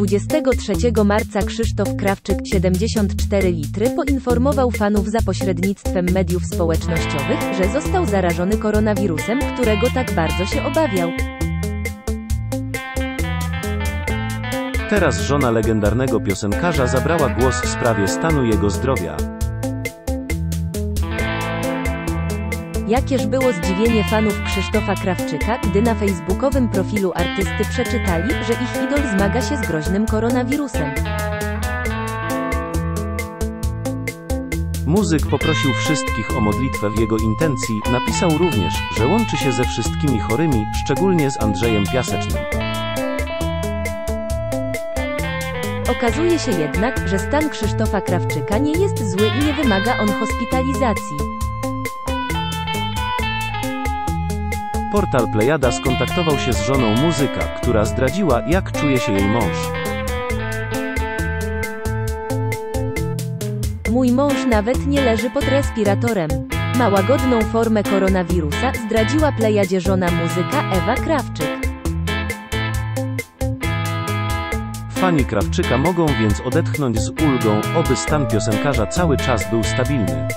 23 marca Krzysztof Krawczyk 74 litry poinformował fanów za pośrednictwem mediów społecznościowych, że został zarażony koronawirusem, którego tak bardzo się obawiał. Teraz żona legendarnego piosenkarza zabrała głos w sprawie stanu jego zdrowia. Jakież było zdziwienie fanów Krzysztofa Krawczyka, gdy na facebookowym profilu artysty przeczytali, że ich idol zmaga się z groźnym koronawirusem. Muzyk poprosił wszystkich o modlitwę w jego intencji, napisał również, że łączy się ze wszystkimi chorymi, szczególnie z Andrzejem Piasecznym. Okazuje się jednak, że stan Krzysztofa Krawczyka nie jest zły i nie wymaga on hospitalizacji. Portal Plejada skontaktował się z żoną muzyka, która zdradziła, jak czuje się jej mąż. Mój mąż nawet nie leży pod respiratorem. Ma łagodną formę koronawirusa, zdradziła plejadzie żona muzyka Ewa Krawczyk. Fani Krawczyka mogą więc odetchnąć z ulgą, oby stan piosenkarza cały czas był stabilny.